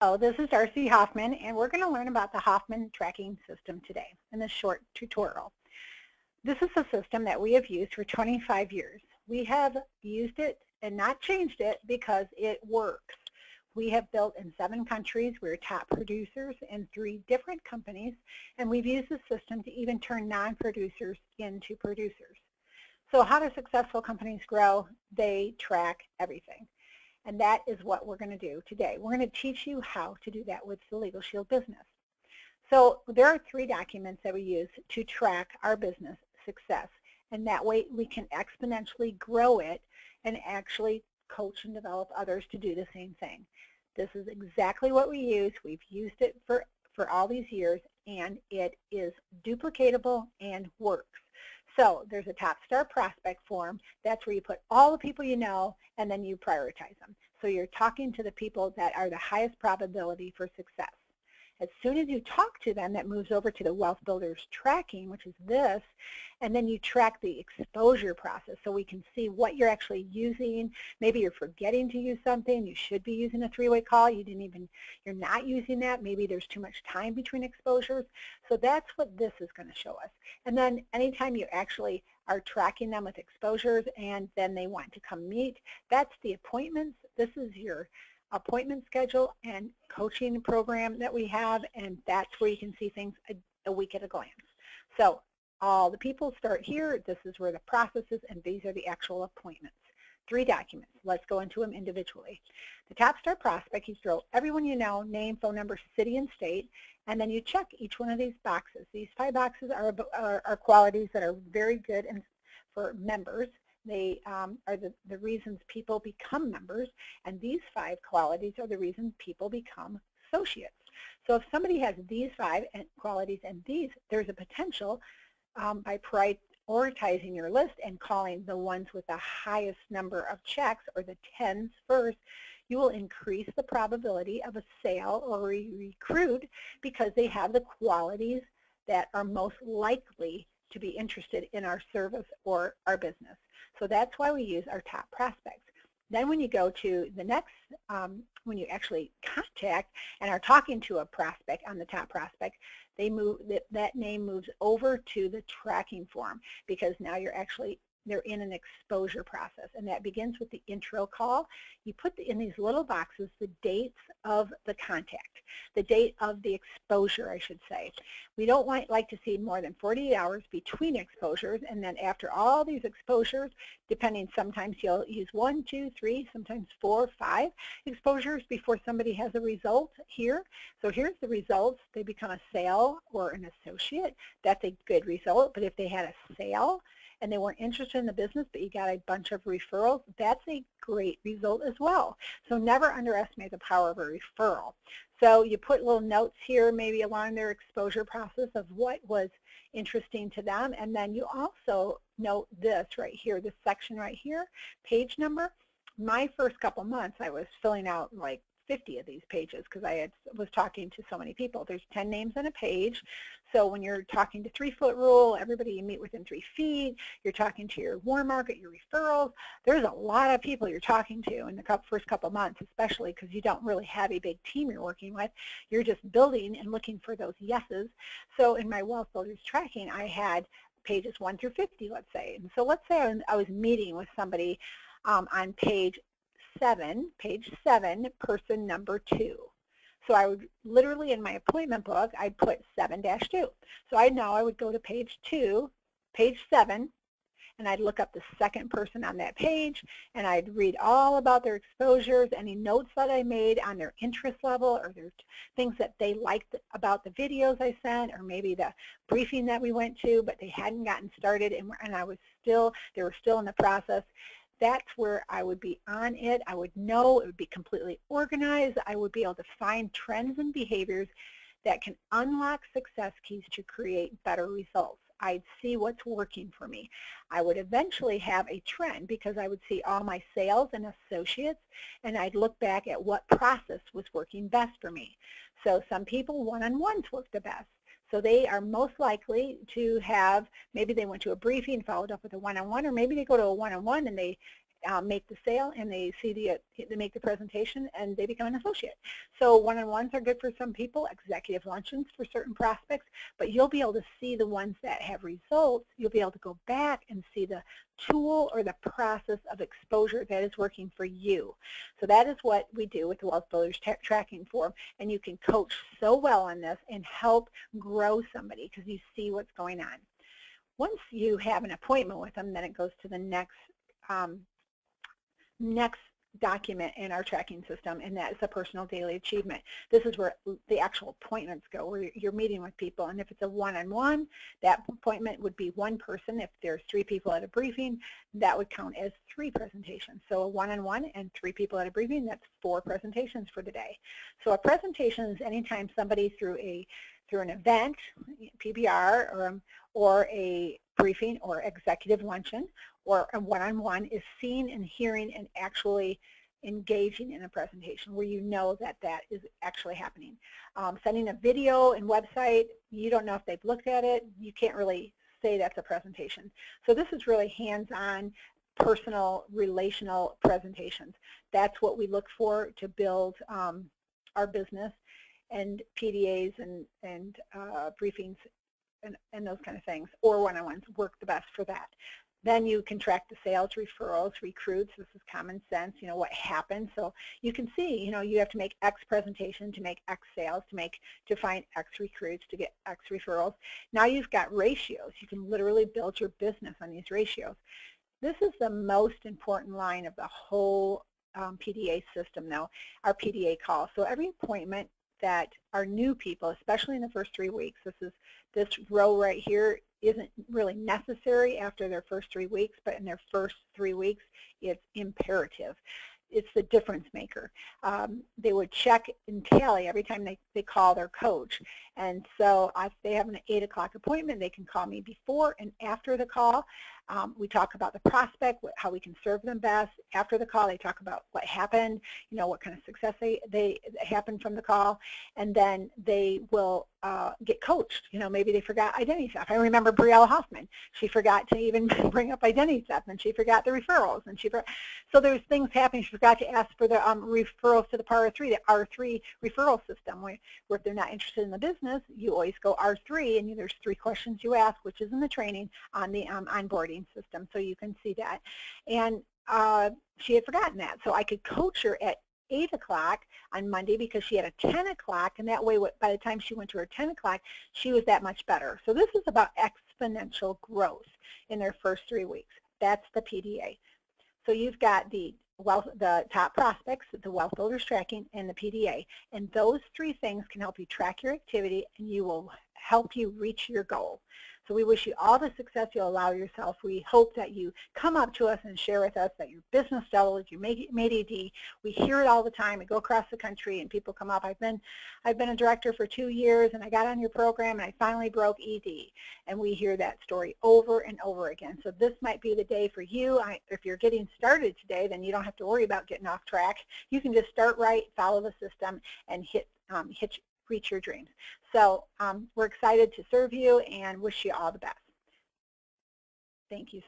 Hello, this is Darcy Hoffman, and we're going to learn about the Hoffman tracking system today in this short tutorial. This is a system that we have used for 25 years. We have used it and not changed it because it works. We have built in seven countries. We're top producers in three different companies, and we've used the system to even turn non-producers into producers. So how do successful companies grow? They track everything. And that is what we're going to do today. We're going to teach you how to do that with the Legal Shield business. So there are three documents that we use to track our business success. And that way we can exponentially grow it and actually coach and develop others to do the same thing. This is exactly what we use. We've used it for, for all these years and it is duplicatable and works. So there's a top star prospect form. That's where you put all the people you know and then you prioritize them. So you're talking to the people that are the highest probability for success. As soon as you talk to them, that moves over to the Wealth Builders tracking, which is this, and then you track the exposure process so we can see what you're actually using. Maybe you're forgetting to use something. You should be using a three-way call. You didn't even, you're not using that. Maybe there's too much time between exposures. So that's what this is going to show us. And then anytime you actually are tracking them with exposures and then they want to come meet, that's the appointments. This is your appointment schedule and coaching program that we have, and that's where you can see things a, a week at a glance. So all the people start here. This is where the process is, and these are the actual appointments. Three documents. Let's go into them individually. The top star prospect, you throw everyone you know, name, phone number, city, and state, and then you check each one of these boxes. These five boxes are, are, are qualities that are very good and for members. They um, are the, the reasons people become members, and these five qualities are the reasons people become associates. So if somebody has these five qualities and these, there's a potential um, by prioritizing your list and calling the ones with the highest number of checks or the tens first, you will increase the probability of a sale or a recruit because they have the qualities that are most likely to be interested in our service or our business. So that's why we use our top prospects. Then when you go to the next, um, when you actually contact and are talking to a prospect on the top prospect, they move that, that name moves over to the tracking form because now you're actually they're in an exposure process, and that begins with the intro call. You put in these little boxes the dates of the contact, the date of the exposure, I should say. We don't want, like to see more than 48 hours between exposures, and then after all these exposures, depending, sometimes you'll use one, two, three, sometimes four, five exposures before somebody has a result here. So here's the results. They become a sale or an associate. That's a good result, but if they had a sale, and they weren't interested in the business, but you got a bunch of referrals, that's a great result as well. So never underestimate the power of a referral. So you put little notes here, maybe along their exposure process of what was interesting to them, and then you also note this right here, this section right here, page number. My first couple months, I was filling out like 50 of these pages because I had, was talking to so many people. There's 10 names on a page. So when you're talking to three-foot rule, everybody you meet within three feet, you're talking to your warm market, your referrals. There's a lot of people you're talking to in the first couple months, especially because you don't really have a big team you're working with. You're just building and looking for those yeses. So in my Wealth Builders tracking, I had pages 1 through 50, let's say. And so let's say I was meeting with somebody um, on page seven, page seven, person number two. So I would literally in my appointment book, I'd put 7-2. So I know I would go to page 2, page 7, and I'd look up the second person on that page, and I'd read all about their exposures, any notes that I made on their interest level, or their things that they liked about the videos I sent, or maybe the briefing that we went to, but they hadn't gotten started, and, and I was still, they were still in the process that's where I would be on it. I would know it would be completely organized. I would be able to find trends and behaviors that can unlock success keys to create better results. I'd see what's working for me. I would eventually have a trend because I would see all my sales and associates and I'd look back at what process was working best for me. So some people one-on-ones work the best. So they are most likely to have, maybe they went to a briefing, followed up with a one-on-one, -on -one, or maybe they go to a one-on-one -on -one and they uh, make the sale and they see the, they make the presentation and they become an associate. So one-on-ones are good for some people, executive luncheons for certain prospects, but you'll be able to see the ones that have results. You'll be able to go back and see the tool or the process of exposure that is working for you. So that is what we do with the Wealth Builders Tracking Form, and you can coach so well on this and help grow somebody because you see what's going on. Once you have an appointment with them, then it goes to the next um, next document in our tracking system, and that is a personal daily achievement. This is where the actual appointments go, where you're meeting with people. And if it's a one-on-one, -on -one, that appointment would be one person. If there's three people at a briefing, that would count as three presentations. So a one-on-one -on -one and three people at a briefing, that's four presentations for the day. So a presentation is anytime somebody through a through an event, PBR, or, or a briefing or executive luncheon or a one-on-one -on -one is seeing and hearing and actually engaging in a presentation where you know that that is actually happening. Um, sending a video and website, you don't know if they've looked at it, you can't really say that's a presentation. So this is really hands-on, personal, relational presentations. That's what we look for to build um, our business and PDAs and, and uh, briefings and, and those kind of things, or one-on-ones work the best for that. Then you can track the sales, referrals, recruits. This is common sense, you know, what happened. So you can see, you know, you have to make X presentation to make X sales, to make, to find X recruits, to get X referrals. Now you've got ratios. You can literally build your business on these ratios. This is the most important line of the whole um, PDA system though, our PDA call. So every appointment that our new people, especially in the first three weeks, this is this row right here isn't really necessary after their first three weeks, but in their first three weeks, it's imperative. It's the difference maker. Um, they would check and tally every time they, they call their coach. And so if they have an 8 o'clock appointment, they can call me before and after the call. Um, we talk about the prospect, what, how we can serve them best. After the call, they talk about what happened, you know, what kind of success they, they happened from the call, and then they will uh, get coached. You know, maybe they forgot identity theft. I remember Briella Hoffman. She forgot to even bring up identity theft, and she forgot the referrals, and she so there's things happening. She forgot to ask for the um, referrals to the Power 3, the R3 referral system, where, where if they're not interested in the business, you always go R3, and there's three questions you ask, which is in the training on the um, onboarding system, so you can see that. And uh, she had forgotten that, so I could coach her at 8 o'clock on Monday because she had a 10 o'clock, and that way by the time she went to her 10 o'clock, she was that much better. So this is about exponential growth in their first three weeks. That's the PDA. So you've got the wealth, the top prospects, the wealth builders tracking, and the PDA. And those three things can help you track your activity and you will help you reach your goal. So we wish you all the success you'll allow yourself. We hope that you come up to us and share with us that your business doubled, you made, made ED. We hear it all the time. We go across the country and people come up. I've been, I've been a director for two years and I got on your program and I finally broke ED. And we hear that story over and over again. So this might be the day for you. I, if you're getting started today, then you don't have to worry about getting off track. You can just start right, follow the system, and hit, um, hit, reach your dreams. So um, we're excited to serve you and wish you all the best. Thank you.